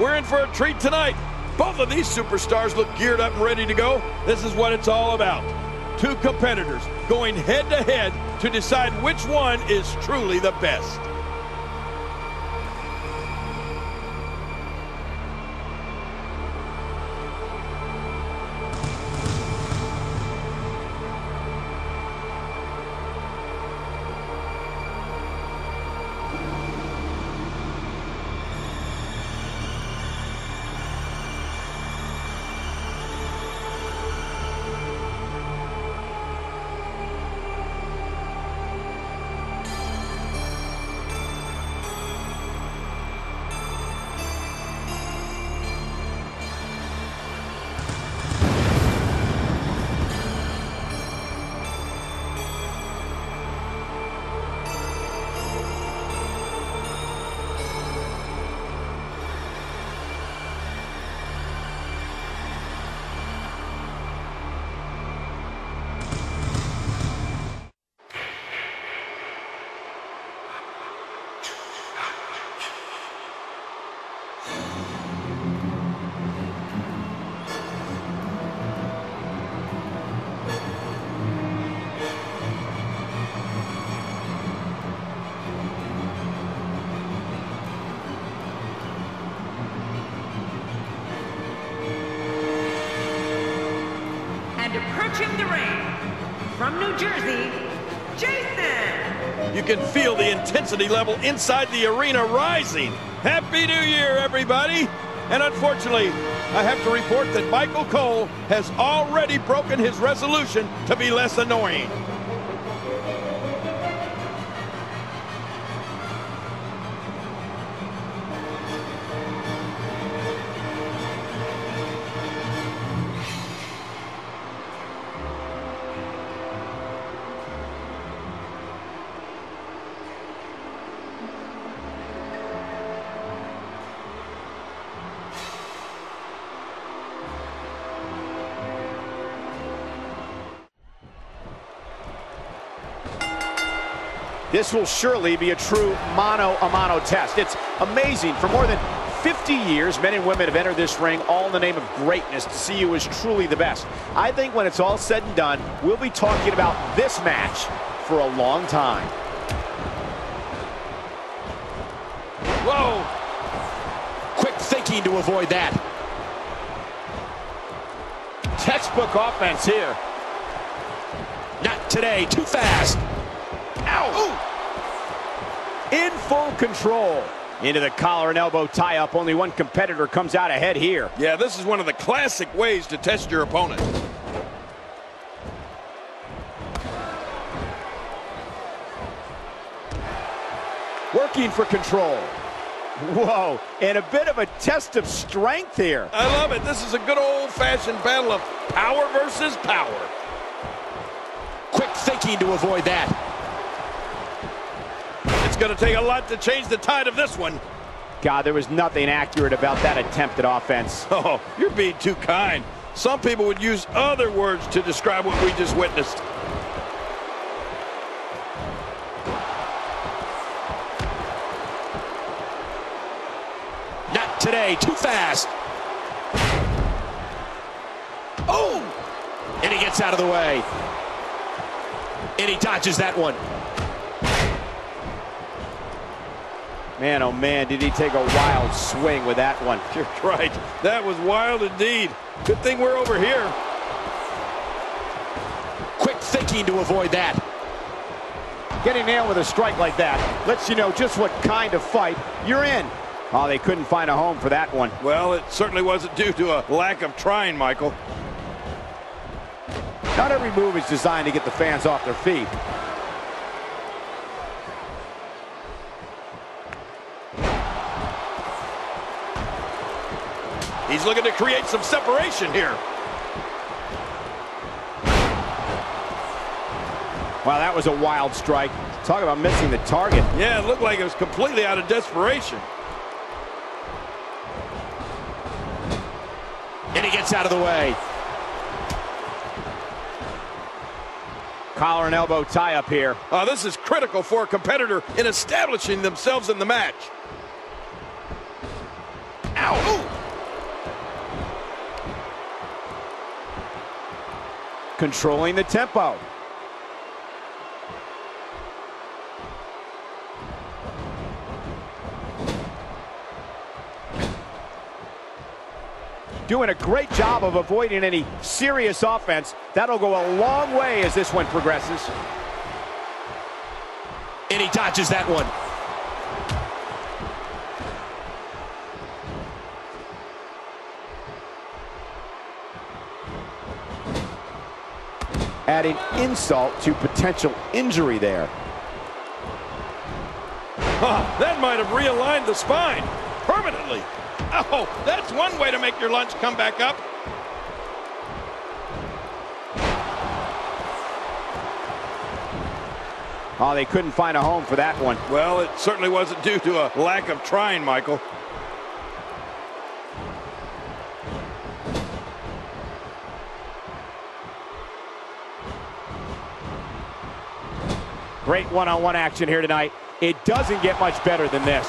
we're in for a treat tonight. Both of these superstars look geared up and ready to go. This is what it's all about. Two competitors going head to head to decide which one is truly the best. And approaching the ring, from New Jersey, Jason. You can feel the intensity level inside the arena rising. Happy New Year, everybody! And unfortunately, I have to report that Michael Cole has already broken his resolution to be less annoying. This will surely be a true mano-a-mano test. It's amazing. For more than 50 years, men and women have entered this ring all in the name of greatness to see who is truly the best. I think when it's all said and done, we'll be talking about this match for a long time. Whoa! Quick thinking to avoid that. Textbook offense here. Not today, too fast. In full control. Into the collar and elbow tie-up. Only one competitor comes out ahead here. Yeah, this is one of the classic ways to test your opponent. Working for control. Whoa, and a bit of a test of strength here. I love it. This is a good old-fashioned battle of power versus power. Quick thinking to avoid that. It's going to take a lot to change the tide of this one. God, there was nothing accurate about that attempted offense. Oh, you're being too kind. Some people would use other words to describe what we just witnessed. Not today, too fast. Oh! And he gets out of the way. And he dodges that one. Man, oh man, did he take a wild swing with that one. You're right. That was wild indeed. Good thing we're over here. Quick thinking to avoid that. Getting nailed with a strike like that lets you know just what kind of fight you're in. Oh, they couldn't find a home for that one. Well, it certainly wasn't due to a lack of trying, Michael. Not every move is designed to get the fans off their feet. He's looking to create some separation here. Wow, that was a wild strike. Talk about missing the target. Yeah, it looked like it was completely out of desperation. And he gets out of the way. Collar and elbow tie up here. Uh, this is critical for a competitor in establishing themselves in the match. Ow! Ooh. Controlling the tempo. Doing a great job of avoiding any serious offense. That'll go a long way as this one progresses. And he dodges that one. Adding insult to potential injury there. Huh, that might have realigned the spine permanently. Oh, that's one way to make your lunch come back up. Oh, they couldn't find a home for that one. Well, it certainly wasn't due to a lack of trying, Michael. Great one-on-one -on -one action here tonight. It doesn't get much better than this.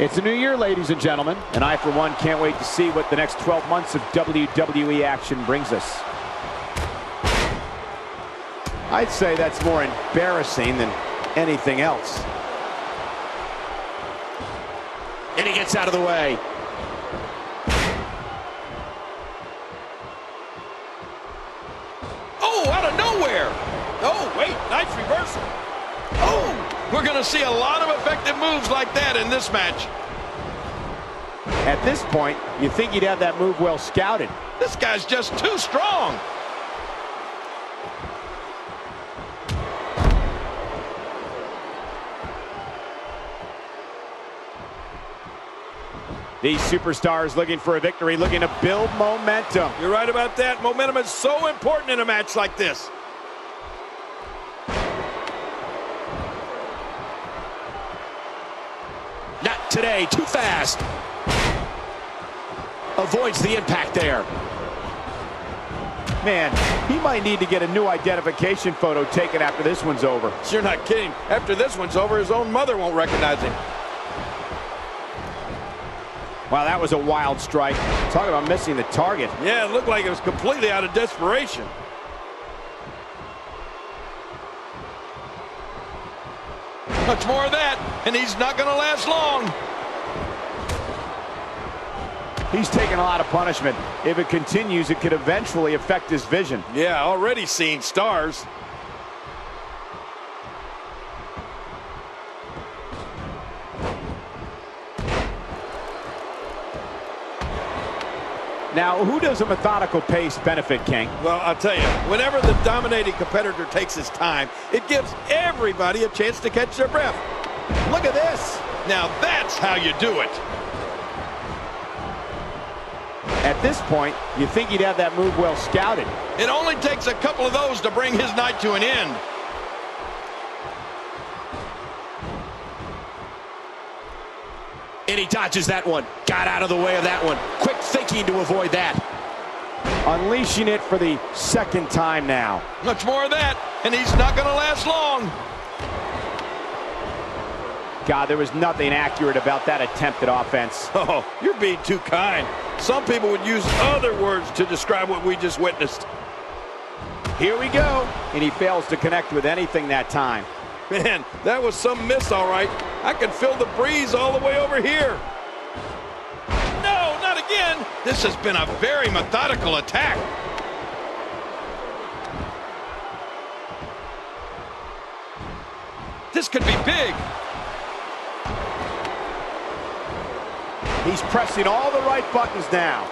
It's a new year, ladies and gentlemen, and I, for one, can't wait to see what the next 12 months of WWE action brings us. I'd say that's more embarrassing than anything else. Gets out of the way. Oh, out of nowhere. Oh, wait, nice reversal. Oh, we're going to see a lot of effective moves like that in this match. At this point, you think you'd have that move well scouted. This guy's just too strong. These superstars looking for a victory, looking to build momentum. You're right about that. Momentum is so important in a match like this. Not today, too fast. Avoids the impact there. Man, he might need to get a new identification photo taken after this one's over. You're not kidding. After this one's over, his own mother won't recognize him. Wow, that was a wild strike. Talk about missing the target. Yeah, it looked like it was completely out of desperation. Much more of that, and he's not going to last long. He's taking a lot of punishment. If it continues, it could eventually affect his vision. Yeah, already seeing stars. Now, who does a methodical pace benefit, King? Well, I'll tell you, whenever the dominating competitor takes his time, it gives everybody a chance to catch their breath. Look at this. Now that's how you do it. At this point, you think he'd have that move well scouted. It only takes a couple of those to bring his night to an end. And he dodges that one. Got out of the way of that one. Quick thinking to avoid that. Unleashing it for the second time now. Much more of that, and he's not going to last long. God, there was nothing accurate about that attempt at offense. Oh, you're being too kind. Some people would use other words to describe what we just witnessed. Here we go. And he fails to connect with anything that time. Man, that was some miss, all right. I can feel the breeze all the way over here. No, not again. This has been a very methodical attack. This could be big. He's pressing all the right buttons now.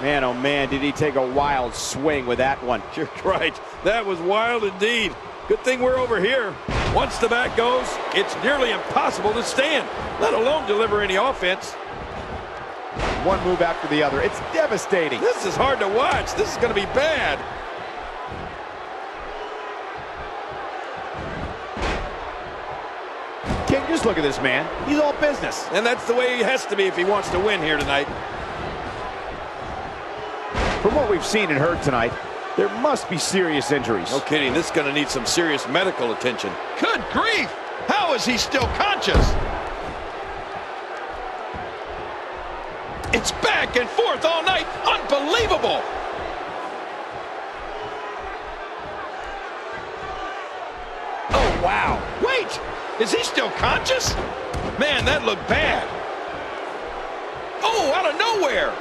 Man, oh man, did he take a wild swing with that one. You're right. That was wild indeed. Good thing we're over here. Once the back goes, it's nearly impossible to stand, let alone deliver any offense. One move after the other. It's devastating. This is hard to watch. This is going to be bad. King, just look at this man. He's all business. And that's the way he has to be if he wants to win here tonight. From what we've seen and heard tonight, there must be serious injuries. No kidding, this is going to need some serious medical attention. Good grief! How is he still conscious? It's back and forth all night. Unbelievable! Oh, wow. Wait, is he still conscious? Man, that looked bad. Oh, out of nowhere.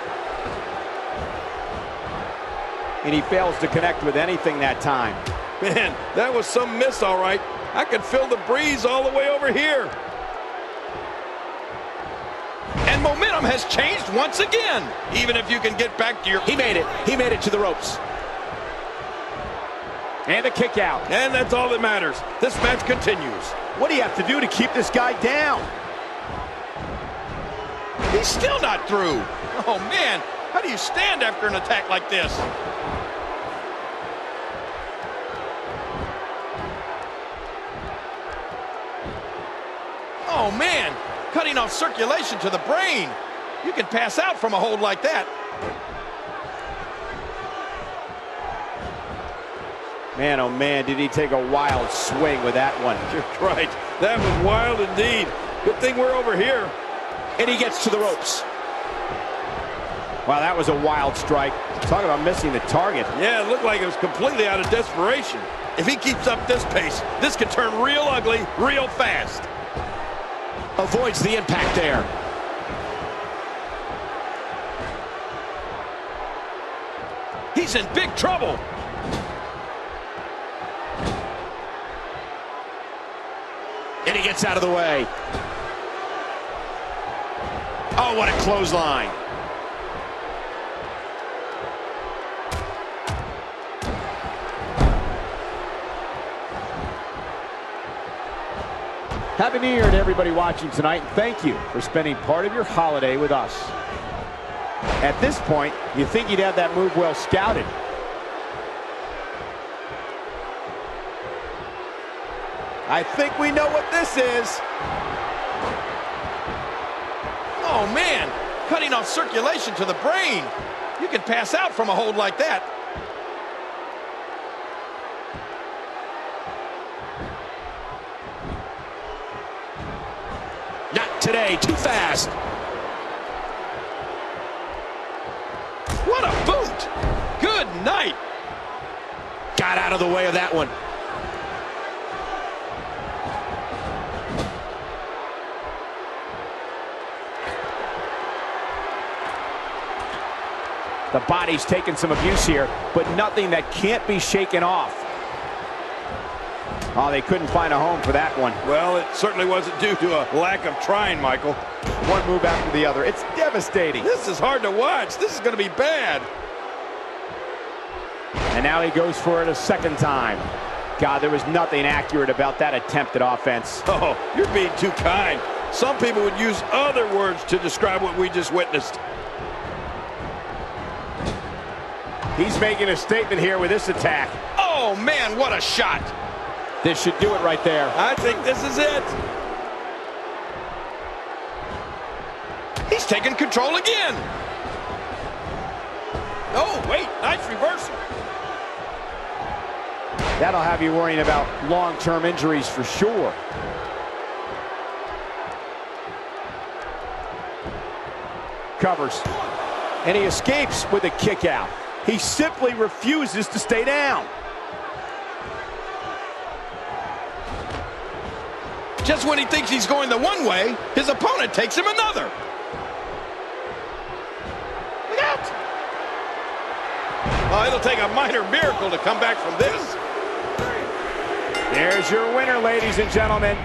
And he fails to connect with anything that time. Man, that was some miss, all right. I could feel the breeze all the way over here. And momentum has changed once again. Even if you can get back to your... He made it. He made it to the ropes. And a kick out. And that's all that matters. This match continues. What do you have to do to keep this guy down? He's still not through. Oh, man. How do you stand after an attack like this? Oh, man. Cutting off circulation to the brain. You can pass out from a hold like that. Man, oh man, did he take a wild swing with that one. You're right. That was wild indeed. Good thing we're over here. And he gets to the ropes. Wow, that was a wild strike. Talk about missing the target. Yeah, it looked like it was completely out of desperation. If he keeps up this pace, this could turn real ugly real fast. Avoids the impact there. He's in big trouble. And he gets out of the way. Oh, what a clothesline. Happy New Year to everybody watching tonight, and thank you for spending part of your holiday with us. At this point, you think you'd have that move well scouted. I think we know what this is. Oh, man. Cutting off circulation to the brain. You can pass out from a hold like that. Today. Too fast. What a boot. Good night. Got out of the way of that one. The body's taking some abuse here, but nothing that can't be shaken off. Oh, they couldn't find a home for that one. Well, it certainly wasn't due to a lack of trying, Michael. One move after the other. It's devastating. This is hard to watch. This is going to be bad. And now he goes for it a second time. God, there was nothing accurate about that attempt at offense. Oh, you're being too kind. Some people would use other words to describe what we just witnessed. He's making a statement here with this attack. Oh, man, what a shot. This should do it right there. I think this is it. He's taking control again. Oh, wait, nice reversal. That'll have you worrying about long-term injuries for sure. Covers. And he escapes with a kick out. He simply refuses to stay down. Just when he thinks he's going the one way, his opponent takes him another. Look out! Oh, it'll take a minor miracle to come back from this. There's your winner, ladies and gentlemen.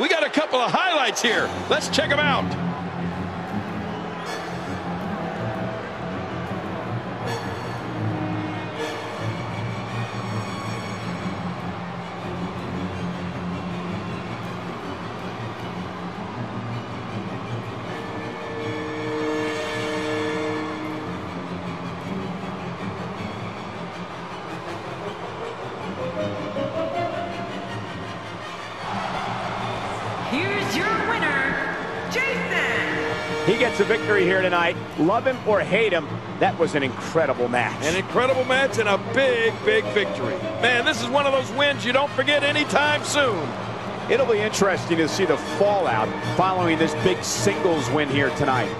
We got a couple of highlights here. Let's check them out. Here's your winner, Jason. He gets a victory here tonight. Love him or hate him, that was an incredible match. An incredible match and a big, big victory. Man, this is one of those wins you don't forget anytime soon. It'll be interesting to see the fallout following this big singles win here tonight.